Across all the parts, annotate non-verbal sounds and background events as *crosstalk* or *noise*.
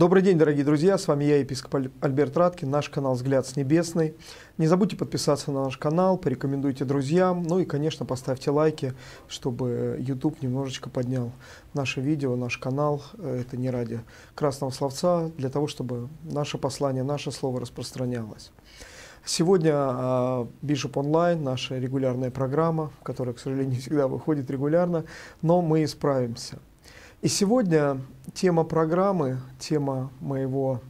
Добрый день, дорогие друзья, с вами я, епископ Альберт Раткин, наш канал «Взгляд с небесной». Не забудьте подписаться на наш канал, порекомендуйте друзьям, ну и, конечно, поставьте лайки, чтобы YouTube немножечко поднял наше видео, наш канал. Это не ради красного словца, для того, чтобы наше послание, наше слово распространялось. Сегодня uh, Bishop Online, наша регулярная программа, которая, к сожалению, *laughs* не всегда выходит регулярно, но мы исправимся – и сегодня тема программы, тема моего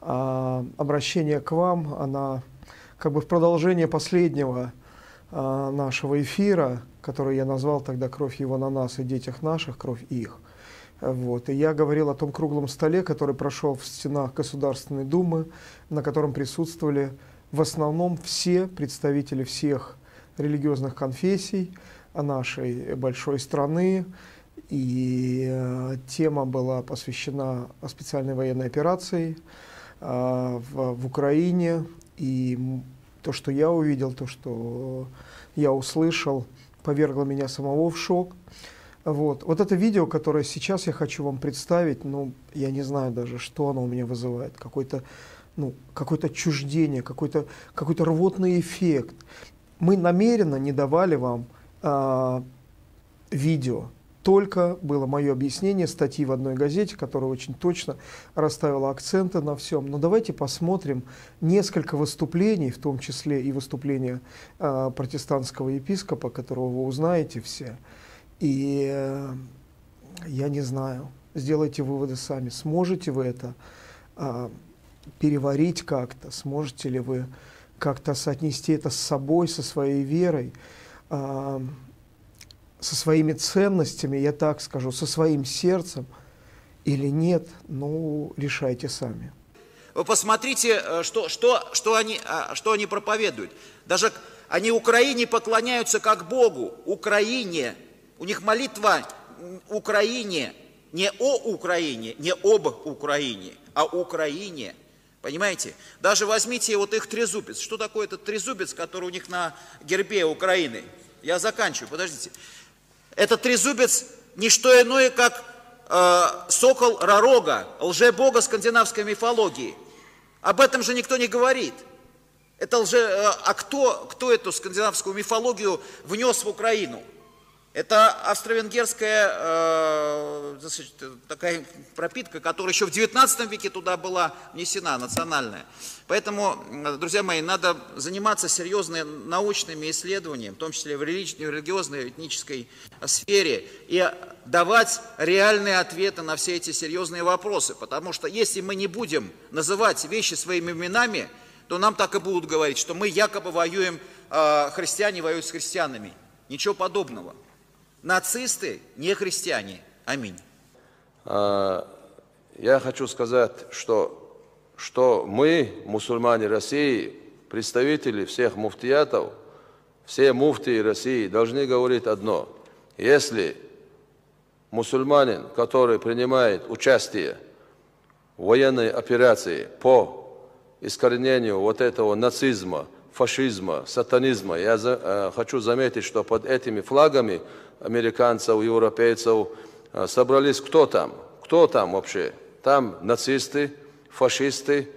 а, обращения к вам, она как бы в продолжение последнего а, нашего эфира, который я назвал тогда «Кровь его на нас и детях наших, кровь их». Вот. И я говорил о том круглом столе, который прошел в стенах Государственной Думы, на котором присутствовали в основном все представители всех религиозных конфессий нашей большой страны, и э, тема была посвящена специальной военной операции э, в, в Украине. И то, что я увидел, то, что я услышал, повергло меня самого в шок. Вот. вот это видео, которое сейчас я хочу вам представить, ну, я не знаю даже, что оно у меня вызывает. Ну, какое-то отчуждение, какой-то какой рвотный эффект. Мы намеренно не давали вам э, видео, только было мое объяснение статьи в одной газете, которая очень точно расставила акценты на всем. Но давайте посмотрим несколько выступлений, в том числе и выступления э, протестантского епископа, которого вы узнаете все. И э, я не знаю, сделайте выводы сами, сможете вы это э, переварить как-то, сможете ли вы как-то соотнести это с собой, со своей верой. Э, со своими ценностями, я так скажу, со своим сердцем или нет, ну, решайте сами. Вы посмотрите, э, что, что, что, они, а, что они проповедуют. Даже они Украине поклоняются как Богу. Украине. У них молитва Украине. Не о Украине, не об Украине, а Украине. Понимаете? Даже возьмите вот их трезубец. Что такое этот трезубец, который у них на гербе Украины? Я заканчиваю, подождите. Этот трезубец не что иное, как э, сокол Ророга, лже-бога скандинавской мифологии. Об этом же никто не говорит. Это лже, э, а кто, кто эту скандинавскую мифологию внес в Украину? Это австро-венгерская э, такая пропитка, которая еще в 19 веке туда была внесена, национальная. Поэтому, друзья мои, надо заниматься серьезными научными исследованиями, в том числе в религиозной, этнической сфере, и давать реальные ответы на все эти серьезные вопросы. Потому что если мы не будем называть вещи своими именами, то нам так и будут говорить, что мы якобы воюем, э, христиане воюют с христианами. Ничего подобного. Нацисты не христиане. Аминь. А, я хочу сказать, что, что мы, мусульмане России, представители всех муфтиятов, все муфтии России должны говорить одно. Если мусульманин, который принимает участие в военной операции по искоренению вот этого нацизма, фашизма, сатанизма, я за, э, хочу заметить, что под этими флагами американцев, европейцев, э, собрались кто там? Кто там вообще? Там нацисты, фашисты,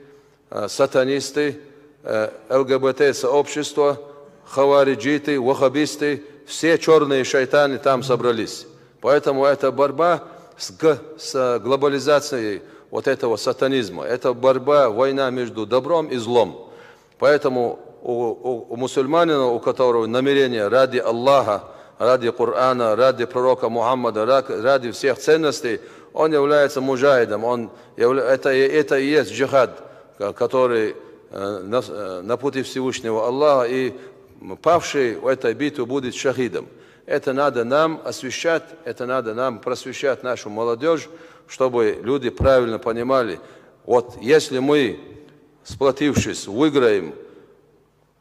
э, сатанисты, э, ЛГБТ-сообщество, хавариджиты, вахабисты, все черные шайтаны там собрались. Поэтому это борьба с, с глобализацией вот этого сатанизма. Это борьба, война между добром и злом. Поэтому у, у, мусульманина, у которого намерение ради Аллаха, ради Корана, ради пророка Мухаммада, ради всех ценностей, он является мужайдом. Он, это, это и есть джихад, который э, на, э, на пути Всевышнего Аллаха, и павший в этой битве будет шахидом. Это надо нам освещать, это надо нам просвещать нашу молодежь, чтобы люди правильно понимали, вот если мы, сплотившись, выиграем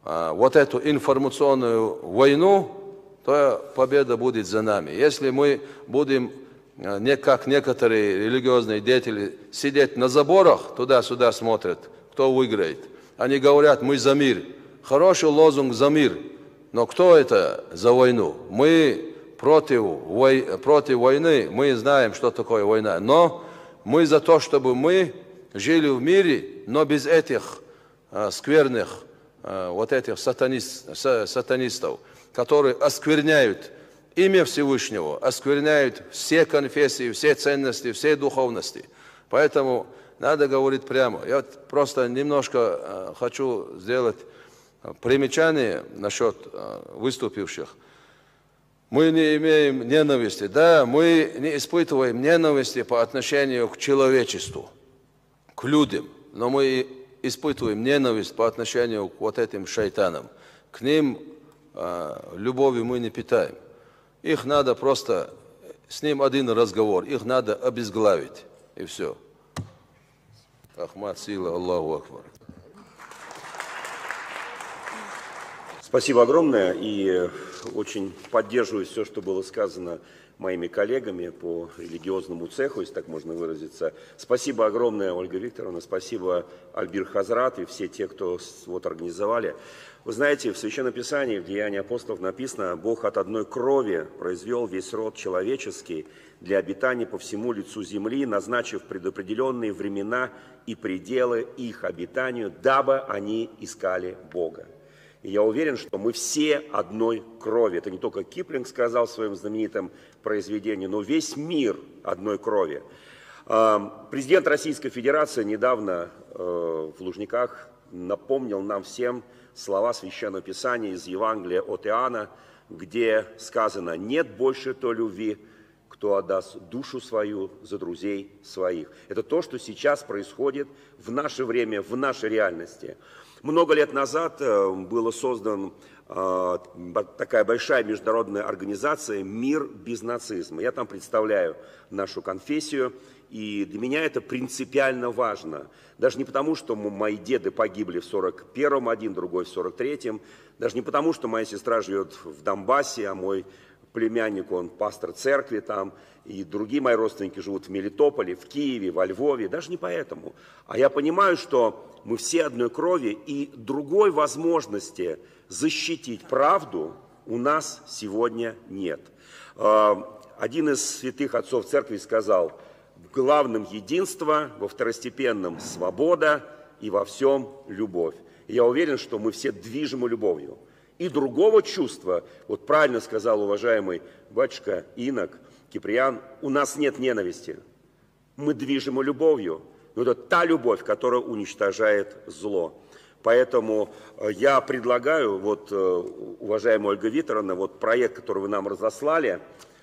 вот эту информационную войну, то победа будет за нами. Если мы будем, э, не как некоторые религиозные деятели, сидеть на заборах, туда-сюда смотрят, кто выиграет. Они говорят, мы за мир. Хороший лозунг за мир. Но кто это за войну? Мы против, вой, против войны, мы знаем, что такое война. Но мы за то, чтобы мы жили в мире, но без этих а, скверных, а, вот этих сатанист, сатанистов, которые оскверняют имя Всевышнего, оскверняют все конфессии, все ценности, все духовности. Поэтому надо говорить прямо. Я просто немножко а, хочу сделать примечание насчет выступивших. Мы не имеем ненависти. Да, мы не испытываем ненависти по отношению к человечеству, к людям. Но мы испытываем ненависть по отношению к вот этим шайтанам. К ним э, любовью мы не питаем. Их надо просто, с ним один разговор, их надо обезглавить, и все. Ахмад сила, Аллаху Акбар. Спасибо огромное и очень поддерживаю все, что было сказано моими коллегами по религиозному цеху, если так можно выразиться. Спасибо огромное, Ольга Викторовна, спасибо Альбир Хазрат и все те, кто вот организовали. Вы знаете, в Священном Писании, в Деянии апостолов написано, Бог от одной крови произвел весь род человеческий для обитания по всему лицу земли, назначив предопределенные времена и пределы их обитанию, дабы они искали Бога. И я уверен, что мы все одной крови. Это не только Киплинг сказал в своем знаменитом произведении, но весь мир одной крови. Президент Российской Федерации недавно э, в Лужниках напомнил нам всем слова Священного Писания из Евангелия от Иоанна, где сказано «нет больше той любви, кто отдаст душу свою за друзей своих». Это то, что сейчас происходит в наше время, в нашей реальности. Много лет назад э, была создана э, такая большая международная организация «Мир без нацизма». Я там представляю нашу конфессию, и для меня это принципиально важно. Даже не потому, что мои деды погибли в 41-м, один, другой в 43-м, даже не потому, что моя сестра живет в Донбассе, а мой племянник, он пастор церкви там, и другие мои родственники живут в Мелитополе, в Киеве, во Львове, даже не поэтому. А я понимаю, что мы все одной крови, и другой возможности защитить правду у нас сегодня нет. А, один из святых отцов церкви сказал, в главном единство, во второстепенном свобода и во всем любовь. Я уверен, что мы все движимы любовью. И другого чувства, вот правильно сказал уважаемый батюшка Инок, Киприан, у нас нет ненависти. Мы движимы любовью. Но это та любовь, которая уничтожает зло. Поэтому э, я предлагаю, вот, э, уважаемая Ольга Викторовна, вот проект, который вы нам разослали,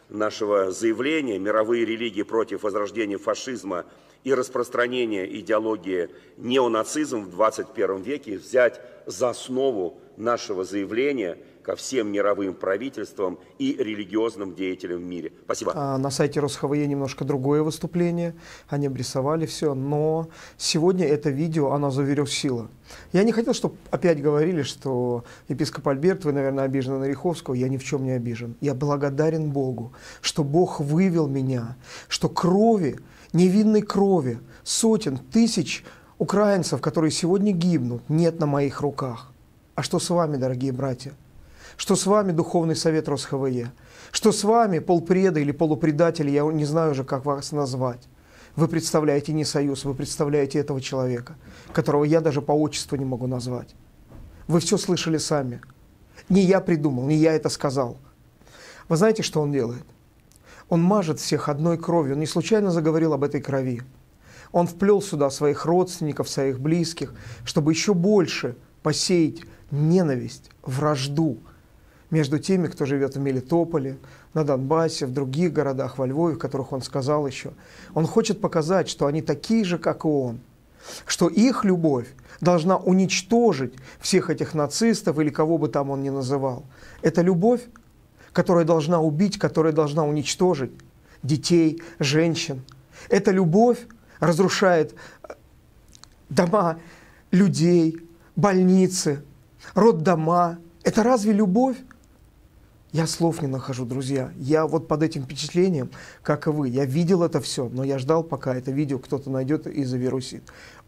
нашего заявления «Мировые религии против возрождения фашизма и распространения идеологии неонацизм в 21 веке» взять за основу нашего заявления – ко всем мировым правительствам и религиозным деятелям в мире. Спасибо. А на сайте РосХВЕ немножко другое выступление. Они обрисовали все, но сегодня это видео, оно завершило. Я не хотел, чтобы опять говорили, что епископ Альберт, вы, наверное, обижены на Риховского. Я ни в чем не обижен. Я благодарен Богу, что Бог вывел меня, что крови, невинной крови, сотен, тысяч украинцев, которые сегодня гибнут, нет на моих руках. А что с вами, дорогие братья? что с вами Духовный Совет РосХВЕ, что с вами полпреда или полупредатели, я не знаю уже, как вас назвать. Вы представляете не союз, вы представляете этого человека, которого я даже по отчеству не могу назвать. Вы все слышали сами. Не я придумал, не я это сказал. Вы знаете, что он делает? Он мажет всех одной кровью. Он не случайно заговорил об этой крови. Он вплел сюда своих родственников, своих близких, чтобы еще больше посеять ненависть, вражду, между теми, кто живет в Мелитополе, на Донбассе, в других городах, во Львове, в которых он сказал еще. Он хочет показать, что они такие же, как и он, что их любовь должна уничтожить всех этих нацистов или кого бы там он ни называл. Это любовь, которая должна убить, которая должна уничтожить детей, женщин. Эта любовь разрушает дома людей, больницы, роддома. Это разве любовь? Я слов не нахожу, друзья. Я вот под этим впечатлением, как и вы. Я видел это все, но я ждал, пока это видео кто-то найдет и завирусит.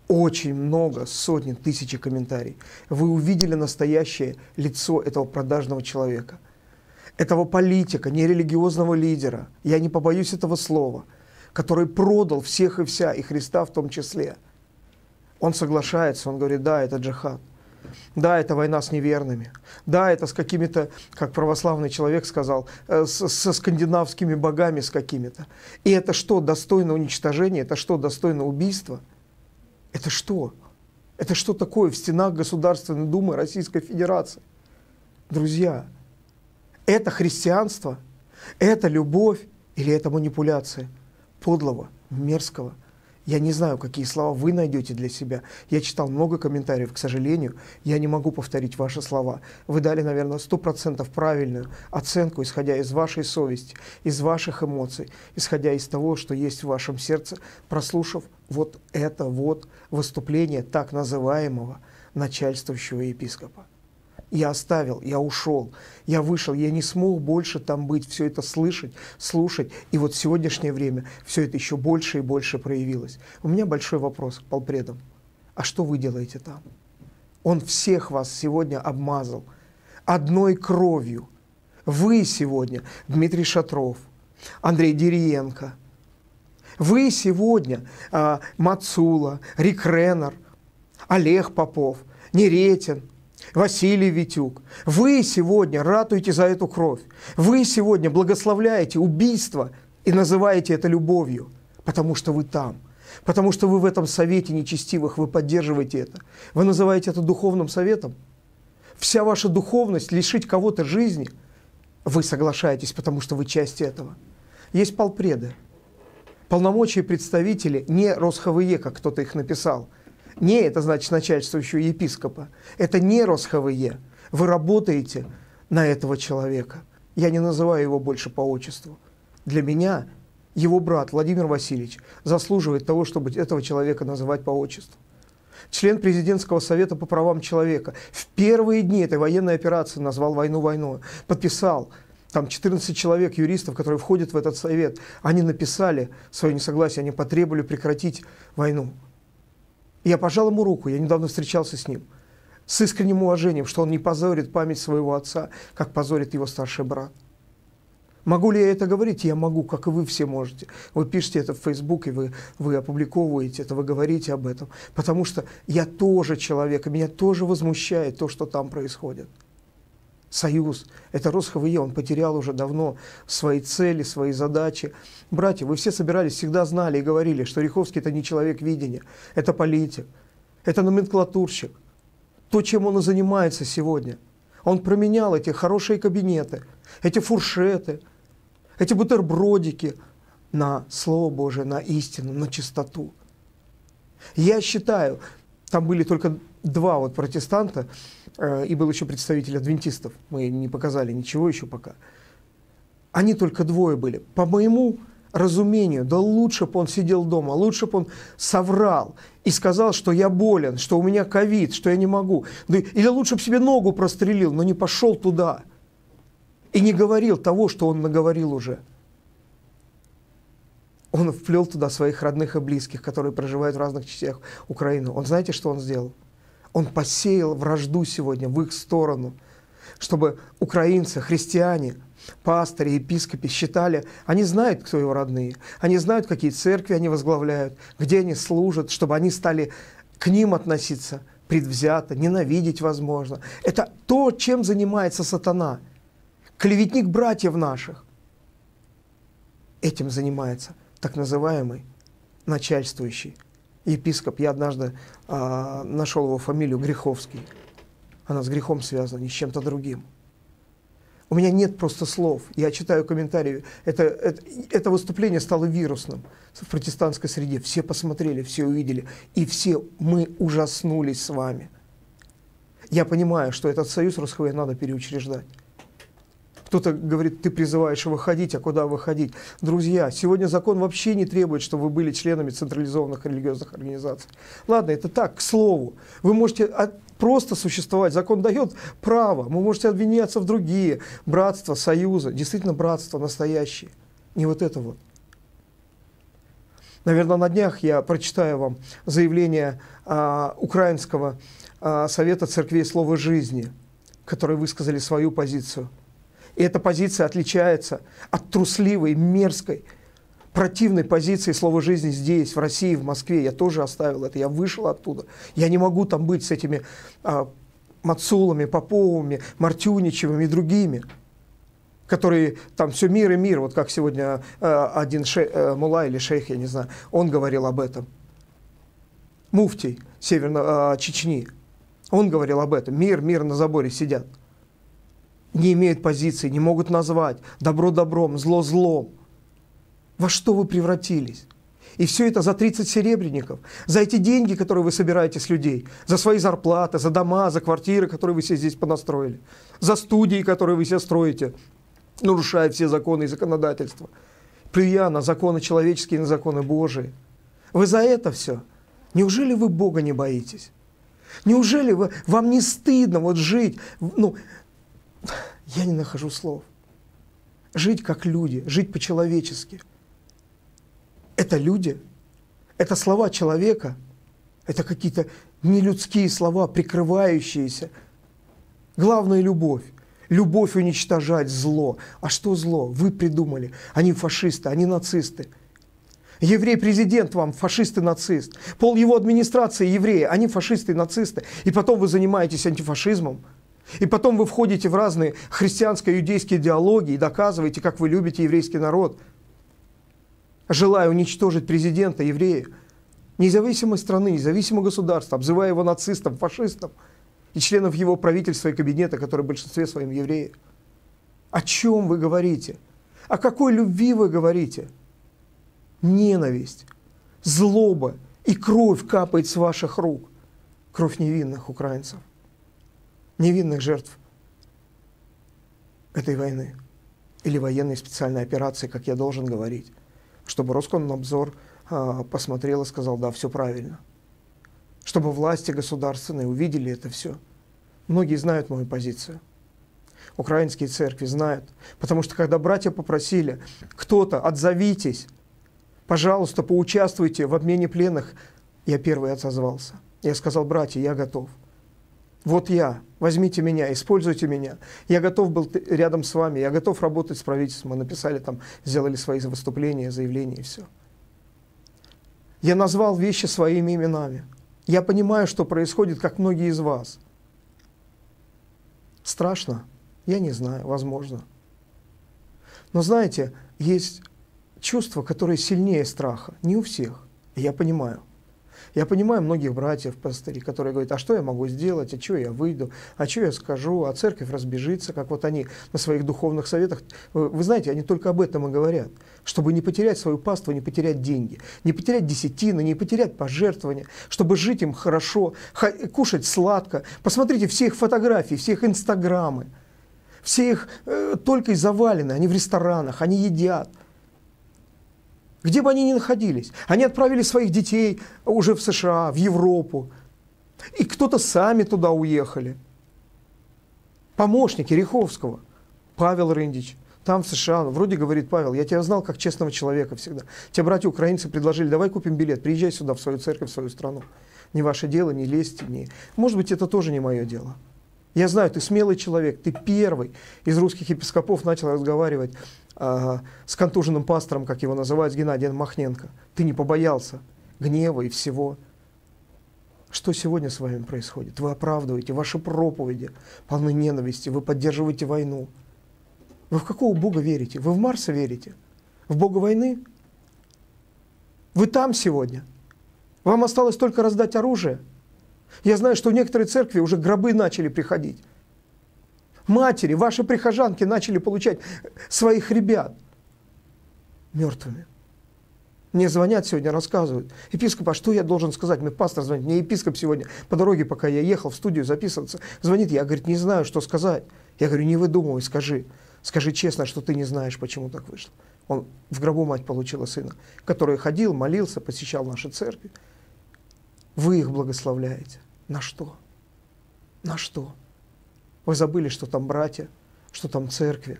Очень много, сотни, тысячи комментариев. Вы увидели настоящее лицо этого продажного человека. Этого политика, нерелигиозного лидера. Я не побоюсь этого слова. который продал всех и вся, и Христа в том числе. Он соглашается, он говорит, да, это джихад. Да, это война с неверными. Да, это с какими-то, как православный человек сказал, э, со скандинавскими богами с какими-то. И это что, достойно уничтожения? Это что, достойно убийства? Это что? Это что такое в стенах Государственной Думы Российской Федерации? Друзья, это христианство, это любовь или это манипуляция подлого, мерзкого – я не знаю, какие слова вы найдете для себя. Я читал много комментариев, к сожалению, я не могу повторить ваши слова. Вы дали, наверное, сто процентов правильную оценку, исходя из вашей совести, из ваших эмоций, исходя из того, что есть в вашем сердце, прослушав вот это вот выступление так называемого начальствующего епископа. Я оставил, я ушел, я вышел, я не смог больше там быть, все это слышать, слушать. И вот в сегодняшнее время все это еще больше и больше проявилось. У меня большой вопрос к полпредам. А что вы делаете там? Он всех вас сегодня обмазал одной кровью. Вы сегодня, Дмитрий Шатров, Андрей Дериенко, вы сегодня, а, Мацула, Рик Реннер, Олег Попов, Неретин – Василий Витюк, вы сегодня ратуете за эту кровь. Вы сегодня благословляете убийство и называете это любовью, потому что вы там. Потому что вы в этом совете нечестивых, вы поддерживаете это. Вы называете это духовным советом. Вся ваша духовность лишить кого-то жизни, вы соглашаетесь, потому что вы часть этого. Есть полпреды, полномочия представителей, не РосХВЕ, как кто-то их написал – не, это значит начальствующего епископа. Это не РосХВЕ. Вы работаете на этого человека. Я не называю его больше по отчеству. Для меня его брат Владимир Васильевич заслуживает того, чтобы этого человека называть по отчеству. Член президентского совета по правам человека в первые дни этой военной операции назвал войну войной, подписал там 14 человек, юристов, которые входят в этот совет, они написали свое несогласие, они потребовали прекратить войну. Я пожал ему руку, я недавно встречался с ним, с искренним уважением, что он не позорит память своего отца, как позорит его старший брат. Могу ли я это говорить? Я могу, как и вы все можете. Вы пишете это в Facebook, и вы, вы опубликовываете это, вы говорите об этом. Потому что я тоже человек, и меня тоже возмущает то, что там происходит союз. Это РосХВЕ, он потерял уже давно свои цели, свои задачи. Братья, вы все собирались, всегда знали и говорили, что Риховский это не человек видения, это политик, это номенклатурщик. То, чем он и занимается сегодня. Он променял эти хорошие кабинеты, эти фуршеты, эти бутербродики на Слово Божие, на истину, на чистоту. Я считаю, там были только два вот протестанта, и был еще представитель адвентистов, мы не показали ничего еще пока. Они только двое были. По моему разумению, да лучше бы он сидел дома, лучше бы он соврал и сказал, что я болен, что у меня ковид, что я не могу. Или лучше бы себе ногу прострелил, но не пошел туда. И не говорил того, что он наговорил уже. Он вплел туда своих родных и близких, которые проживают в разных частях Украины. Он знаете, что он сделал? Он посеял вражду сегодня в их сторону, чтобы украинцы, христиане, пастыри, епископы считали, они знают, кто его родные, они знают, какие церкви они возглавляют, где они служат, чтобы они стали к ним относиться предвзято, ненавидеть, возможно. Это то, чем занимается сатана. Клеветник братьев наших. Этим занимается так называемый начальствующий епископ, я однажды а, нашел его фамилию Греховский. Она с грехом связана, не с чем-то другим. У меня нет просто слов. Я читаю комментарии. Это, это, это выступление стало вирусным в протестантской среде. Все посмотрели, все увидели. И все мы ужаснулись с вами. Я понимаю, что этот союз РосХВ надо переучреждать. Кто-то говорит, ты призываешь выходить, а куда выходить? Друзья, сегодня закон вообще не требует, чтобы вы были членами централизованных религиозных организаций. Ладно, это так, к слову. Вы можете просто существовать. Закон дает право. Вы можете обвиняться в другие братства, союзы. Действительно, братство настоящее. Не вот это вот. Наверное, на днях я прочитаю вам заявление а, Украинского а, Совета Церквей Слова Жизни, которые высказали свою позицию – и эта позиция отличается от трусливой, мерзкой противной позиции слова жизни здесь, в России, в Москве. Я тоже оставил это, я вышел оттуда. Я не могу там быть с этими а, Мацулами, Поповыми, Мартюничевыми и другими, которые там все мир и мир, вот как сегодня а, один ше, а, мула или шейх, я не знаю, он говорил об этом. Муфтий Северной а, Чечни, он говорил об этом. Мир, мир на заборе сидят. Не имеют позиции, не могут назвать добро добром, зло злом. Во что вы превратились? И все это за 30 серебряников, за эти деньги, которые вы собираете с людей, за свои зарплаты, за дома, за квартиры, которые вы себе здесь понастроили, за студии, которые вы себе строите, нарушая все законы и законодательства, плюя на законы человеческие и на законы Божии. Вы за это все. Неужели вы Бога не боитесь? Неужели вы, вам не стыдно вот жить? Ну, я не нахожу слов. Жить как люди, жить по-человечески – это люди, это слова человека, это какие-то нелюдские слова, прикрывающиеся. Главное – любовь. Любовь уничтожать зло. А что зло? Вы придумали. Они фашисты, они нацисты. Еврей-президент вам фашист и нацист. Пол его администрации евреи, они фашисты нацисты. И потом вы занимаетесь антифашизмом. И потом вы входите в разные христианско-иудейские диалоги и доказываете, как вы любите еврейский народ – желая уничтожить президента еврея, независимой страны, независимого государства, обзывая его нацистом, фашистом и членов его правительства и кабинета, которые в большинстве своем евреи. О чем вы говорите? О какой любви вы говорите? Ненависть, злоба и кровь капает с ваших рук. Кровь невинных украинцев, невинных жертв этой войны или военной специальной операции, как я должен говорить чтобы Роскомнадзор а, посмотрел и сказал, да, все правильно. Чтобы власти государственные увидели это все. Многие знают мою позицию. Украинские церкви знают. Потому что когда братья попросили, кто-то, отзовитесь, пожалуйста, поучаствуйте в обмене пленных, я первый отозвался. Я сказал, братья, я готов. Вот я, возьмите меня, используйте меня. Я готов был рядом с вами, я готов работать с правительством. Мы написали там, сделали свои выступления, заявления и все. Я назвал вещи своими именами. Я понимаю, что происходит, как многие из вас. Страшно? Я не знаю, возможно. Но знаете, есть чувства, которые сильнее страха. Не у всех. Я понимаю. Я понимаю многих братьев, пастырей, которые говорят, а что я могу сделать, а что я выйду, а что я скажу, а церковь разбежится, как вот они на своих духовных советах. Вы знаете, они только об этом и говорят, чтобы не потерять свою паству, не потерять деньги, не потерять десятины, не потерять пожертвования, чтобы жить им хорошо, кушать сладко. Посмотрите все их фотографии, все их инстаграмы, все их э, только и завалены, они в ресторанах, они едят – где бы они ни находились. Они отправили своих детей уже в США, в Европу. И кто-то сами туда уехали. Помощник Ереховского, Павел Рындич, там в США, вроде говорит, Павел, я тебя знал как честного человека всегда. Тебе братья украинцы предложили, давай купим билет, приезжай сюда, в свою церковь, в свою страну. Не ваше дело, не лезьте, не... Может быть, это тоже не мое дело. Я знаю, ты смелый человек, ты первый из русских епископов начал разговаривать с контуженным пастором, как его называют, с Геннадием Махненко. Ты не побоялся гнева и всего. Что сегодня с вами происходит? Вы оправдываете, ваши проповеди полны ненависти, вы поддерживаете войну. Вы в какого Бога верите? Вы в Марса верите? В Бога войны? Вы там сегодня? Вам осталось только раздать оружие – я знаю, что в некоторые церкви уже гробы начали приходить. Матери, ваши прихожанки начали получать своих ребят мертвыми. Мне звонят сегодня, рассказывают. Епископ, а что я должен сказать? Мне пастор звонит. Мне епископ сегодня по дороге, пока я ехал в студию записываться, звонит. Я, говорит, не знаю, что сказать. Я говорю, не выдумывай, скажи. Скажи честно, что ты не знаешь, почему так вышло. Он в гробу мать получила сына, который ходил, молился, посещал наши церкви. Вы их благословляете. На что? На что? Вы забыли, что там братья, что там церкви.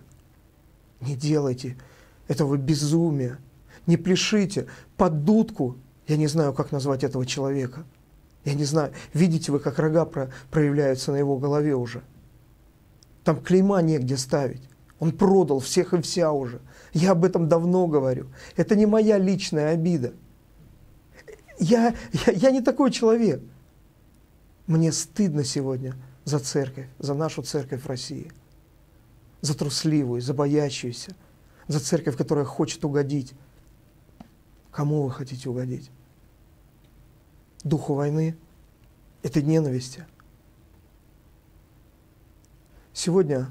Не делайте этого безумия. Не пляшите под дудку. Я не знаю, как назвать этого человека. Я не знаю, видите вы, как рога про, проявляются на его голове уже. Там клейма негде ставить. Он продал всех и вся уже. Я об этом давно говорю. Это не моя личная обида. Я, я, я не такой человек. Мне стыдно сегодня за церковь, за нашу церковь в России. За трусливую, за боящуюся, за церковь, которая хочет угодить. Кому вы хотите угодить? Духу войны? Это ненависти. Сегодня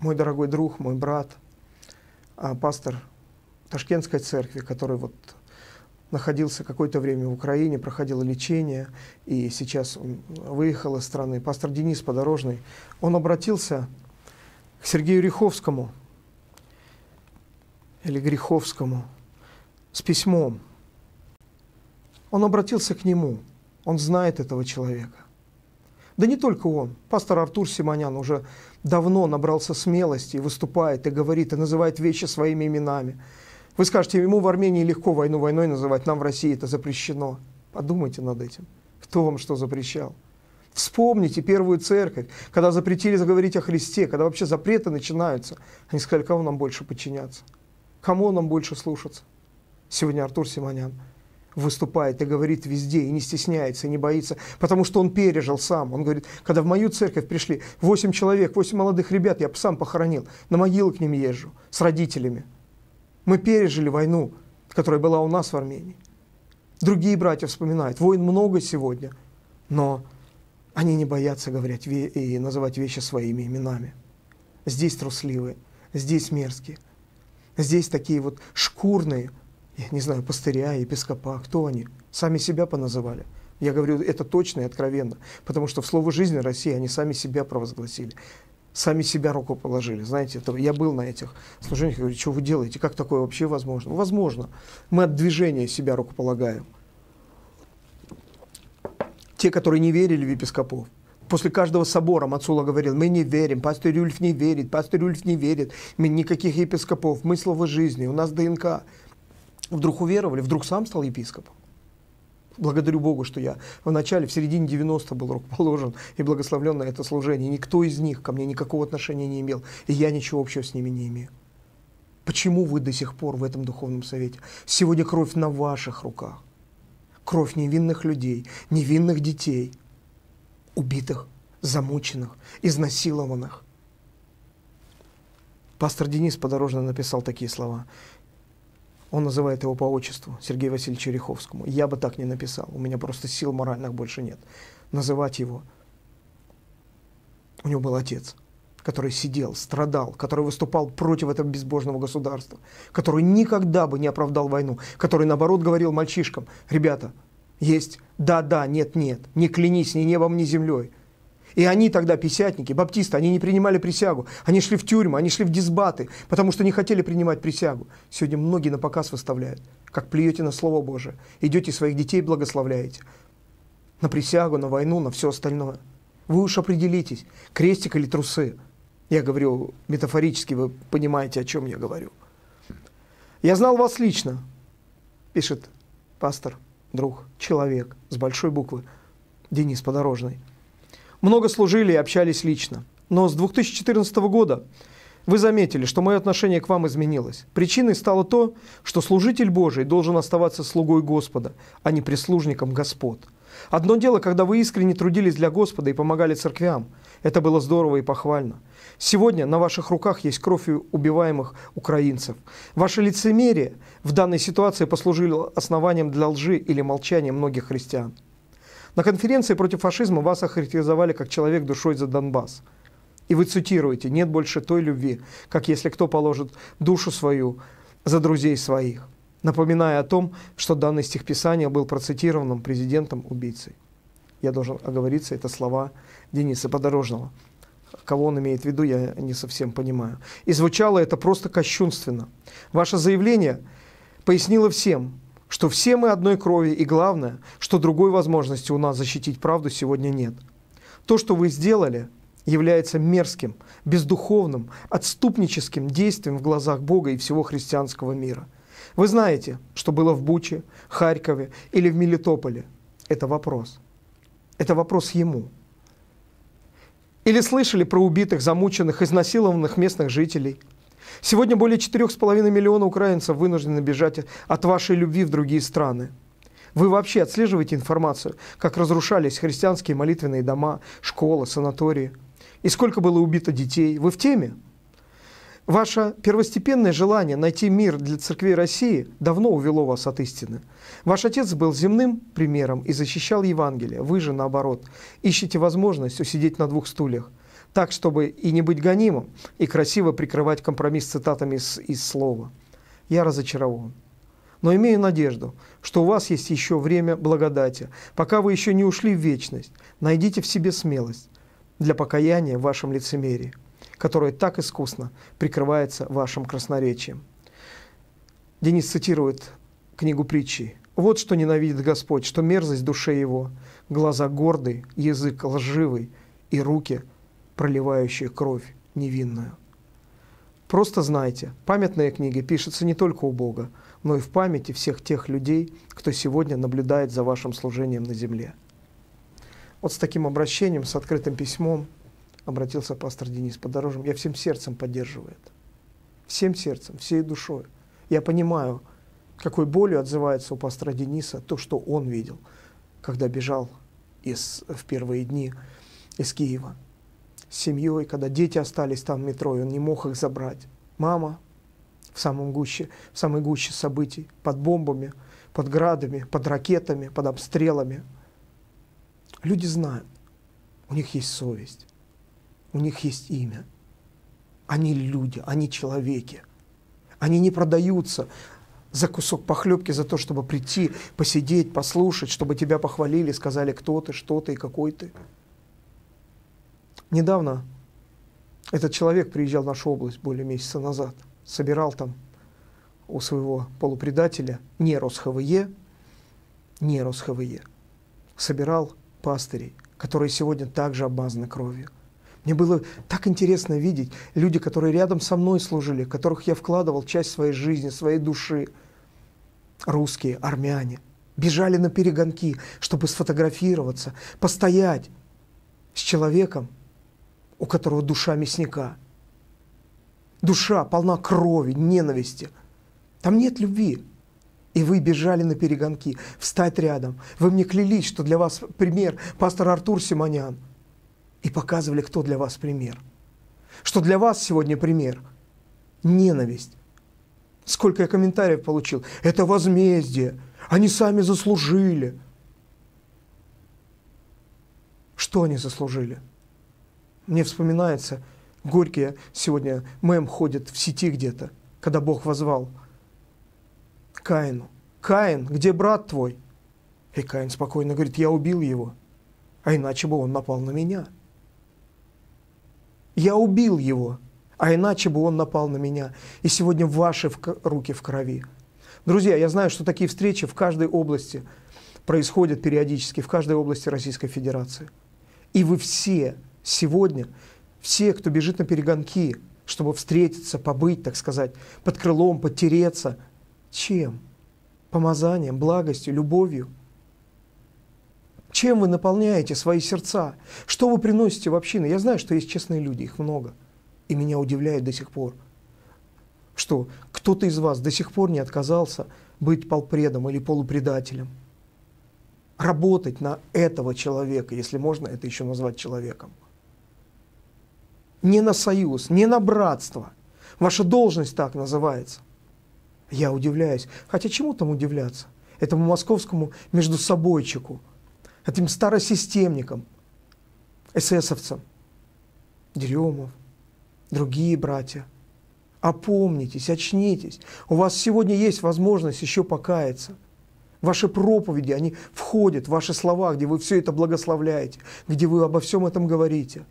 мой дорогой друг, мой брат, а, пастор Ташкентской церкви, который вот находился какое-то время в Украине, проходил лечение, и сейчас он выехал из страны. Пастор Денис Подорожный, он обратился к Сергею Риховскому, или Греховскому, с письмом. Он обратился к нему, он знает этого человека. Да не только он. Пастор Артур Симонян уже давно набрался смелости выступает, и говорит, и называет вещи своими именами. Вы скажете, ему в Армении легко войну войной называть, нам в России это запрещено. Подумайте над этим. Кто вам что запрещал? Вспомните первую церковь, когда запретили заговорить о Христе, когда вообще запреты начинаются. Они сказали, кому нам больше подчиняться? Кому нам больше слушаться? Сегодня Артур Симонян выступает и говорит везде, и не стесняется, и не боится, потому что он пережил сам. Он говорит, когда в мою церковь пришли 8 человек, 8 молодых ребят, я сам похоронил, на могилы к ним езжу с родителями. Мы пережили войну, которая была у нас в Армении. Другие братья вспоминают, войн много сегодня, но они не боятся говорить и называть вещи своими именами. Здесь трусливые, здесь мерзкие, здесь такие вот шкурные, я не знаю, пастыря, епископа, кто они? Сами себя поназывали. Я говорю, это точно и откровенно, потому что в слово жизни России они сами себя провозгласили сами себя руку положили. Знаете, это, я был на этих служениях, говорю, что вы делаете, как такое вообще возможно? Возможно. Мы от движения себя рукополагаем. Те, которые не верили в епископов, после каждого собора Мацула говорил, мы не верим, пастор Юльф не верит, пастор Юльф не верит, мы никаких епископов, мы слово жизни, у нас ДНК. Вдруг уверовали, вдруг сам стал епископом. Благодарю Богу, что я в начале, в середине 90 был рукоположен и благословлен на это служение. Никто из них ко мне никакого отношения не имел, и я ничего общего с ними не имею. Почему вы до сих пор в этом духовном совете? Сегодня кровь на ваших руках. Кровь невинных людей, невинных детей, убитых, замученных, изнасилованных. Пастор Денис Подорожный написал такие слова. Он называет его по отчеству, Сергею Васильевичу Риховскому. Я бы так не написал, у меня просто сил моральных больше нет. Называть его. У него был отец, который сидел, страдал, который выступал против этого безбожного государства, который никогда бы не оправдал войну, который, наоборот, говорил мальчишкам, ребята, есть да-да, нет-нет, не клянись ни небом, ни землей – и они тогда, писятники, баптисты, они не принимали присягу. Они шли в тюрьму, они шли в дисбаты, потому что не хотели принимать присягу. Сегодня многие на показ выставляют, как плюете на Слово Божие. Идете своих детей благословляете. На присягу, на войну, на все остальное. Вы уж определитесь, крестик или трусы. Я говорю метафорически, вы понимаете, о чем я говорю. Я знал вас лично, пишет пастор, друг, человек с большой буквы, Денис Подорожный. Много служили и общались лично. Но с 2014 года вы заметили, что мое отношение к вам изменилось. Причиной стало то, что служитель Божий должен оставаться слугой Господа, а не прислужником Господ. Одно дело, когда вы искренне трудились для Господа и помогали церквям. Это было здорово и похвально. Сегодня на ваших руках есть кровь убиваемых украинцев. Ваше лицемерие в данной ситуации послужило основанием для лжи или молчания многих христиан. На конференции против фашизма вас охарактеризовали как человек душой за Донбасс. И вы цитируете, нет больше той любви, как если кто положит душу свою за друзей своих, напоминая о том, что данный стих Писания был процитированным президентом-убийцей. Я должен оговориться, это слова Дениса Подорожного. Кого он имеет в виду, я не совсем понимаю. И звучало это просто кощунственно. Ваше заявление пояснило всем, что все мы одной крови, и главное, что другой возможности у нас защитить правду сегодня нет. То, что вы сделали, является мерзким, бездуховным, отступническим действием в глазах Бога и всего христианского мира. Вы знаете, что было в Буче, Харькове или в Мелитополе. Это вопрос. Это вопрос Ему. Или слышали про убитых, замученных, изнасилованных местных жителей? Сегодня более 4,5 миллиона украинцев вынуждены бежать от вашей любви в другие страны. Вы вообще отслеживаете информацию, как разрушались христианские молитвенные дома, школы, санатории? И сколько было убито детей? Вы в теме? Ваше первостепенное желание найти мир для церквей России давно увело вас от истины. Ваш отец был земным примером и защищал Евангелие. Вы же, наоборот, ищете возможность усидеть на двух стульях, так, чтобы и не быть гонимым, и красиво прикрывать компромисс цитатами из, из слова. Я разочарован. Но имею надежду, что у вас есть еще время благодати, пока вы еще не ушли в вечность. Найдите в себе смелость для покаяния в вашем лицемерии которое так искусно прикрывается вашим красноречием. Денис цитирует книгу притчи. «Вот что ненавидит Господь, что мерзость душе его, глаза гордый, язык лживый и руки, проливающие кровь невинную». Просто знайте, памятная книга пишется не только у Бога, но и в памяти всех тех людей, кто сегодня наблюдает за вашим служением на земле. Вот с таким обращением, с открытым письмом – обратился пастор Денис Подорожем, я всем сердцем поддерживаю это. Всем сердцем, всей душой. Я понимаю, какой болью отзывается у пастора Дениса то, что он видел, когда бежал из, в первые дни из Киева с семьей, когда дети остались там в метро, и он не мог их забрать. Мама в самом гуще, в самой гуще событий, под бомбами, под градами, под ракетами, под обстрелами. Люди знают, у них есть совесть у них есть имя. Они люди, они человеки. Они не продаются за кусок похлебки, за то, чтобы прийти, посидеть, послушать, чтобы тебя похвалили, сказали, кто ты, что ты и какой ты. Недавно этот человек приезжал в нашу область более месяца назад, собирал там у своего полупредателя, не РосХВЕ, не РосХВЕ, собирал пастырей, которые сегодня также обмазаны кровью. Мне было так интересно видеть люди, которые рядом со мной служили, которых я вкладывал часть своей жизни, своей души. Русские, армяне. Бежали на перегонки, чтобы сфотографироваться, постоять с человеком, у которого душа мясника. Душа полна крови, ненависти. Там нет любви. И вы бежали на перегонки, встать рядом. Вы мне клялись, что для вас пример пастор Артур Симонян – и показывали, кто для вас пример. Что для вас сегодня пример – ненависть. Сколько я комментариев получил. Это возмездие. Они сами заслужили. Что они заслужили? Мне вспоминается, Горький сегодня мем ходит в сети где-то, когда Бог возвал Каину. Каин, где брат твой? И Каин спокойно говорит, я убил его, а иначе бы он напал на меня. Я убил его, а иначе бы он напал на меня. И сегодня ваши руки в крови. Друзья, я знаю, что такие встречи в каждой области происходят периодически, в каждой области Российской Федерации. И вы все сегодня, все, кто бежит на перегонки, чтобы встретиться, побыть, так сказать, под крылом, подтереться, чем? Помазанием, благостью, любовью – чем вы наполняете свои сердца? Что вы приносите в общины? Я знаю, что есть честные люди, их много. И меня удивляет до сих пор, что кто-то из вас до сих пор не отказался быть полпредом или полупредателем. Работать на этого человека, если можно это еще назвать человеком. Не на союз, не на братство. Ваша должность так называется. Я удивляюсь. Хотя чему там удивляться? Этому московскому междусобойчику – этим старосистемникам, эсэсовцам, Деремов, другие братья. Опомнитесь, очнитесь. У вас сегодня есть возможность еще покаяться. Ваши проповеди, они входят в ваши слова, где вы все это благословляете, где вы обо всем этом говорите.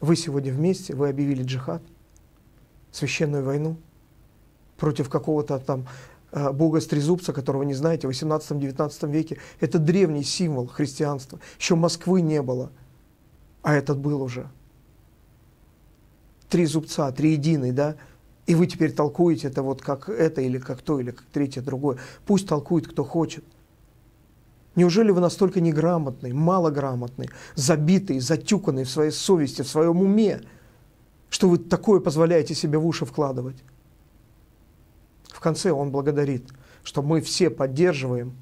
Вы сегодня вместе, вы объявили джихад, священную войну против какого-то там Э, бога Стрезубца, которого не знаете, в 18-19 веке. Это древний символ христианства. Еще Москвы не было, а этот был уже. Три зубца, три единый, да? И вы теперь толкуете это вот как это или как то, или как третье, другое. Пусть толкует кто хочет. Неужели вы настолько неграмотный, малограмотный, забитый, затюканный в своей совести, в своем уме, что вы такое позволяете себе в уши вкладывать? В конце он благодарит, что мы все поддерживаем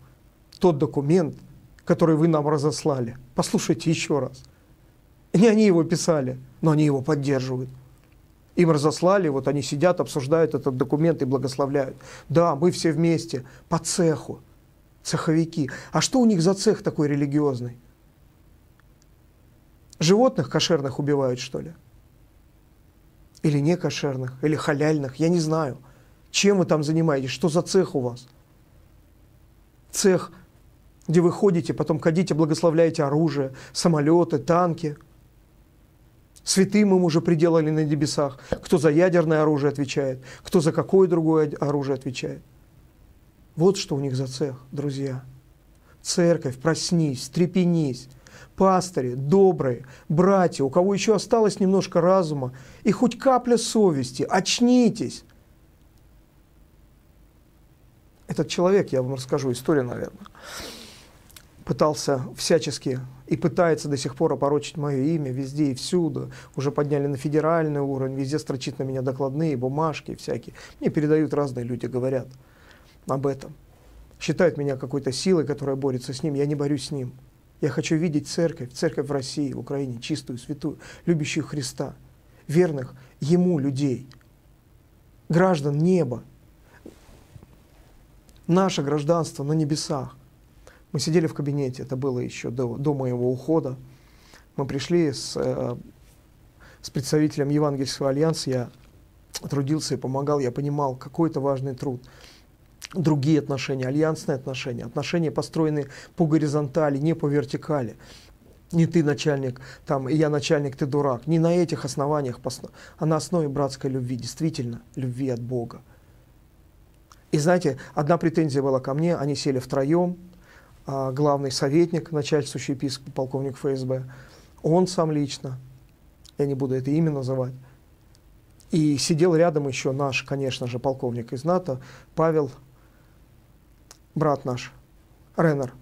тот документ, который вы нам разослали. Послушайте еще раз. Не они его писали, но они его поддерживают. Им разослали, вот они сидят, обсуждают этот документ и благословляют. Да, мы все вместе, по цеху, цеховики. А что у них за цех такой религиозный? Животных кошерных убивают, что ли? Или не кошерных, или халяльных, я не знаю. Чем вы там занимаетесь? Что за цех у вас? Цех, где вы ходите, потом ходите, благословляете оружие, самолеты, танки – Святым им уже приделали на небесах. Кто за ядерное оружие отвечает, кто за какое другое оружие отвечает. Вот что у них за цех, друзья. Церковь, проснись, трепенись. Пастыри, добрые, братья, у кого еще осталось немножко разума и хоть капля совести, очнитесь. Этот человек, я вам расскажу историю, наверное, пытался всячески и пытается до сих пор опорочить мое имя везде и всюду. Уже подняли на федеральный уровень, везде строчит на меня докладные, бумажки всякие. Мне передают разные люди, говорят об этом. Считают меня какой-то силой, которая борется с ним. Я не борюсь с ним. Я хочу видеть церковь, церковь в России, в Украине, чистую, святую, любящую Христа, верных Ему людей, граждан неба. Наше гражданство на небесах. Мы сидели в кабинете, это было еще до, до моего ухода. Мы пришли с, э, с представителем Евангельского альянса, я трудился и помогал, я понимал, какой это важный труд. Другие отношения, альянсные отношения, отношения, построенные по горизонтали, не по вертикали. Не ты начальник, там, и я начальник, ты дурак. Не на этих основаниях, а на основе братской любви, действительно, любви от Бога. И знаете, одна претензия была ко мне, они сели втроем, а, главный советник, начальствующий епископ, полковник ФСБ, он сам лично, я не буду это имя называть, и сидел рядом еще наш, конечно же, полковник из НАТО, Павел, брат наш, Реннер,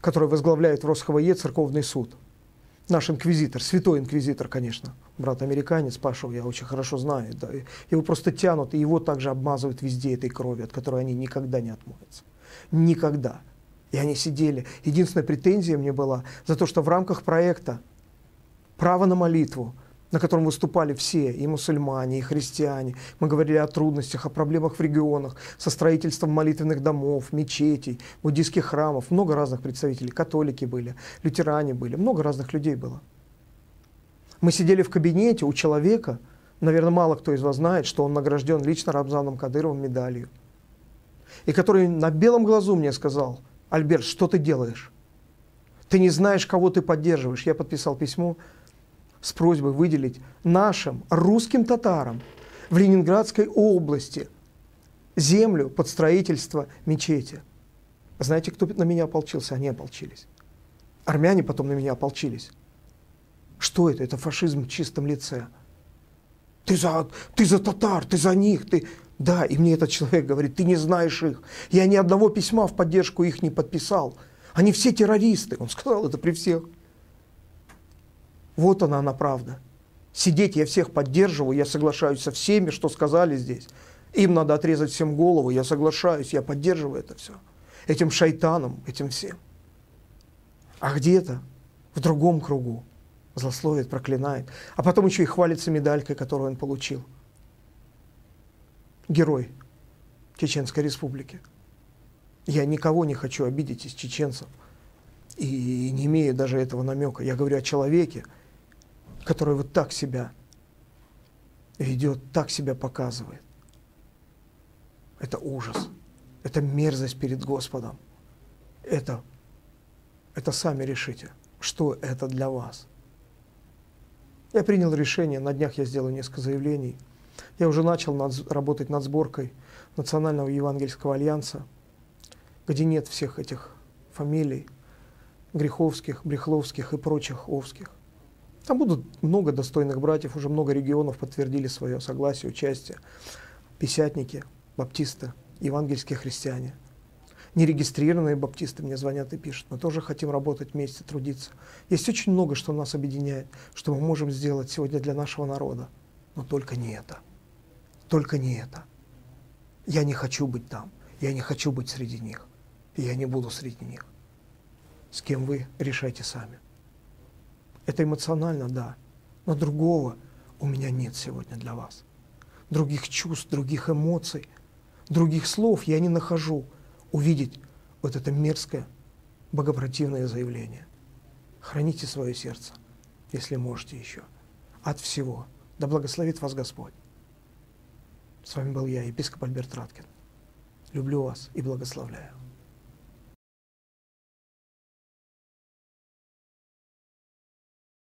который возглавляет в РосХВЕ церковный суд. Наш инквизитор, святой инквизитор, конечно, брат-американец, Пашу я очень хорошо знаю. Да, его просто тянут, и его также обмазывают везде этой крови, от которой они никогда не отмоются. Никогда. И они сидели. Единственная претензия мне была за то, что в рамках проекта «Право на молитву», на котором выступали все, и мусульмане, и христиане. Мы говорили о трудностях, о проблемах в регионах, со строительством молитвенных домов, мечетей, буддийских храмов. Много разных представителей. Католики были, лютеране были, много разных людей было. Мы сидели в кабинете у человека, наверное, мало кто из вас знает, что он награжден лично Рамзаном Кадыровым медалью. И который на белом глазу мне сказал – Альберт, что ты делаешь? Ты не знаешь, кого ты поддерживаешь. Я подписал письмо с просьбой выделить нашим русским татарам в Ленинградской области землю под строительство мечети. Знаете, кто на меня ополчился? Они ополчились. Армяне потом на меня ополчились. Что это? Это фашизм в чистом лице. Ты за, ты за татар, ты за них, ты... Да, и мне этот человек говорит, ты не знаешь их. Я ни одного письма в поддержку их не подписал. Они все террористы. Он сказал это при всех. Вот она, она правда. Сидеть я всех поддерживаю, я соглашаюсь со всеми, что сказали здесь. Им надо отрезать всем голову, я соглашаюсь, я поддерживаю это все. Этим шайтаном, этим всем. А где-то, в другом кругу, злословит, проклинает. А потом еще и хвалится медалькой, которую он получил – герой Чеченской Республики. Я никого не хочу обидеть из чеченцев. И не имею даже этого намека. Я говорю о человеке, который вот так себя ведет, так себя показывает. Это ужас. Это мерзость перед Господом. Это, это сами решите, что это для вас. Я принял решение, на днях я сделаю несколько заявлений – я уже начал над, работать над сборкой Национального Евангельского Альянса, где нет всех этих фамилий, Греховских, Брехловских и прочих Овских. Там будут много достойных братьев, уже много регионов подтвердили свое согласие, участие. Писятники, баптисты, евангельские христиане. Нерегистрированные баптисты мне звонят и пишут, мы тоже хотим работать вместе, трудиться. Есть очень много, что нас объединяет, что мы можем сделать сегодня для нашего народа. Но только не это. Только не это. Я не хочу быть там. Я не хочу быть среди них. И я не буду среди них. С кем вы, решайте сами. Это эмоционально, да. Но другого у меня нет сегодня для вас. Других чувств, других эмоций, других слов я не нахожу увидеть вот это мерзкое, богопротивное заявление. Храните свое сердце, если можете еще, от всего. Да благословит вас Господь. С вами был я, епископ Альберт Раткин. Люблю вас и благословляю.